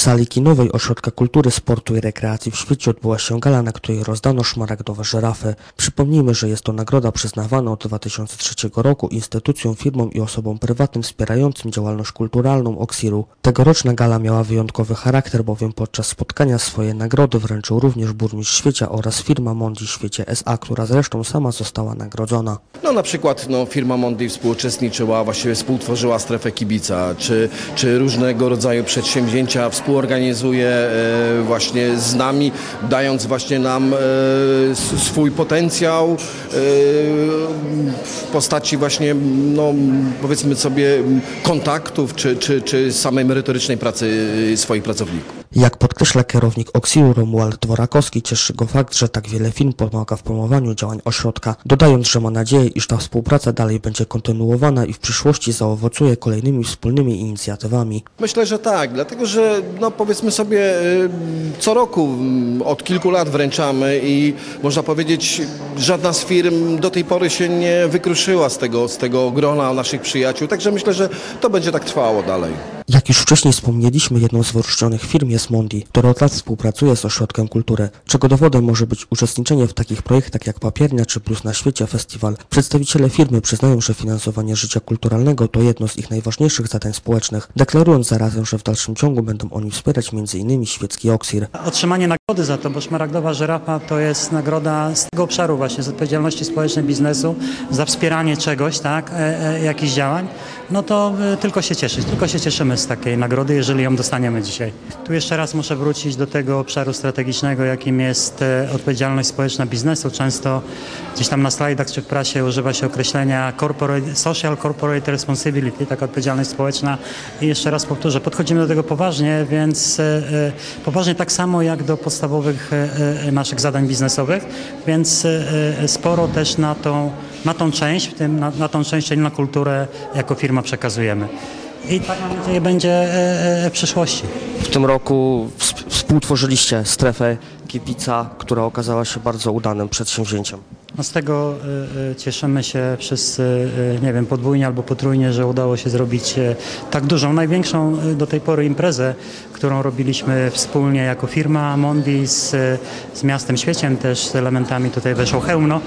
sali kinowej Ośrodka Kultury, Sportu i Rekreacji w Świecie odbyła się gala, na której rozdano szmaragdowe żyrafy. Przypomnijmy, że jest to nagroda przyznawana od 2003 roku instytucjom, firmom i osobom prywatnym wspierającym działalność kulturalną Oksiru. Tegoroczna gala miała wyjątkowy charakter, bowiem podczas spotkania swoje nagrody wręczył również burmistrz Świecia oraz firma Mondi Świecie SA, która zresztą sama została nagrodzona. No na przykład no, firma Mondi współuczestniczyła, właściwie współtworzyła strefę kibica, czy, czy różnego rodzaju przedsięwzięcia współorganizuje e, właśnie z nami, dając właśnie nam e, swój potencjał e, w postaci właśnie, no powiedzmy sobie, kontaktów, czy, czy, czy samej merytorycznej pracy swoich pracowników. Jak podkreśla kierownik Oksiru Romuald Dworakowski, cieszy go fakt, że tak wiele firm pomaga w promowaniu działań ośrodka, dodając, że ma nadzieję, iż ta współpraca dalej będzie kontynuowana i w przyszłości zaowocuje kolejnymi wspólnymi inicjatywami. Myślę, że tak, dlatego że no powiedzmy sobie y, co roku mm, od kilku lat wręczamy i można powiedzieć żadna z firm do tej pory się nie wykruszyła z tego, z tego grona naszych przyjaciół, także myślę, że to będzie tak trwało dalej. Jak już wcześniej wspomnieliśmy, jedną z wyróżnionych firm jest Mondi, która od lat współpracuje z Ośrodkiem Kultury, czego dowodem może być uczestniczenie w takich projektach jak Papiernia czy Plus na Świecie Festiwal. Przedstawiciele firmy przyznają, że finansowanie życia kulturalnego to jedno z ich najważniejszych zadań społecznych, deklarując zarazem, że w dalszym ciągu będą oni wspierać m.in. świecki Oksir. Otrzymanie nagrody za to, bo szmaragdowa żyrafa to jest nagroda z tego obszaru właśnie, z odpowiedzialności społecznej biznesu, za wspieranie czegoś, tak, e, e, jakichś działań, no to e, tylko się cieszyć, tylko się cieszymy z takiej nagrody, jeżeli ją dostaniemy dzisiaj. Tu jeszcze raz muszę wrócić do tego obszaru strategicznego, jakim jest e, odpowiedzialność społeczna biznesu. Często gdzieś tam na slajdach czy w prasie używa się określenia corporate, social corporate responsibility, taka odpowiedzialność społeczna. I jeszcze raz powtórzę, podchodzimy do tego poważnie, więc e, e, poważnie tak samo jak do podstawowych e, e, naszych zadań biznesowych, więc e, sporo też na tą, na tą część, w tym na, na tą część, czyli na kulturę jako firma przekazujemy. I tak mam nadzieję będzie w przyszłości. W tym roku ws- współtworzyliście strefę kibica, która okazała się bardzo udanym przedsięwzięciem. No z tego y, y, cieszymy się wszyscy, y, nie wiem, podwójnie albo potrójnie, że udało się zrobić tak dużą, największą do tej pory imprezę, którą robiliśmy wspólnie jako firma Mondi z, z miastem Świeciem, też z elementami tutaj weszło Chełmno,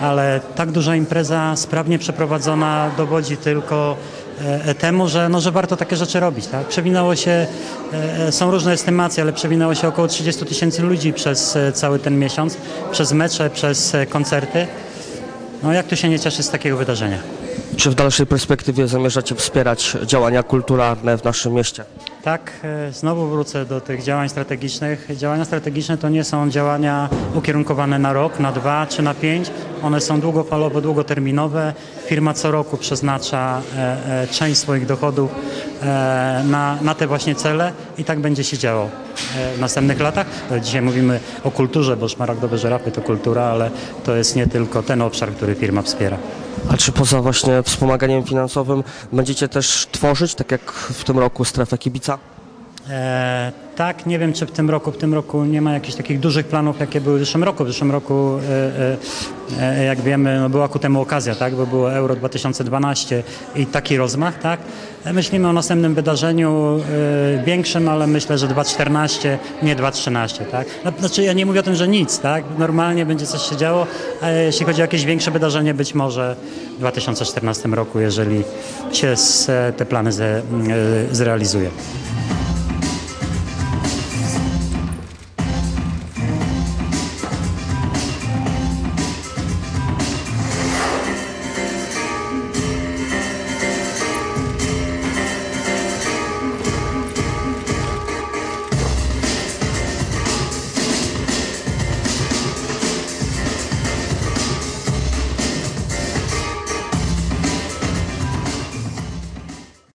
ale tak duża impreza, sprawnie przeprowadzona, dowodzi tylko e, temu, że, no, że warto takie rzeczy robić. Tak? Przewinęło się, e, e, są różne estymacje, ale przewinęło się około 30 tysięcy ludzi przez e, cały ten miesiąc, przez mecze, przez e, koncerty. No jak tu się nie cieszy z takiego wydarzenia? Czy w dalszej perspektywie zamierzacie wspierać działania kulturalne w naszym mieście? Tak, e, znowu wrócę do tych działań strategicznych. Działania strategiczne to nie są działania ukierunkowane na rok, na dwa czy na pięć. One są długofalowe, długoterminowe. Firma co roku przeznacza e, e, część swoich dochodów na, na te właśnie cele i tak będzie się działo w następnych latach. E, Dzisiaj mówimy o kulturze, bo szmaragdowe żyrafy to kultura, ale to jest nie tylko ten obszar, który firma wspiera. A czy poza właśnie wspomaganiem finansowym będziecie też tworzyć, tak jak w tym roku, strefę kibica? E, tak, nie wiem czy w tym roku, w tym roku nie ma jakichś takich dużych planów, jakie były w zeszłym roku. W zeszłym roku, e, e, e, jak wiemy, no była ku temu okazja, tak, bo było Euro 2012 i taki rozmach, tak. E, Myślimy o następnym wydarzeniu e, większym, ale myślę, że 2014, nie 2013, tak. No, Znaczy ja nie mówię o tym, że nic, tak. Normalnie będzie coś się działo, a jeśli chodzi o jakieś większe wydarzenie, być może w 2014 roku, jeżeli się z, te plany zrealizuje.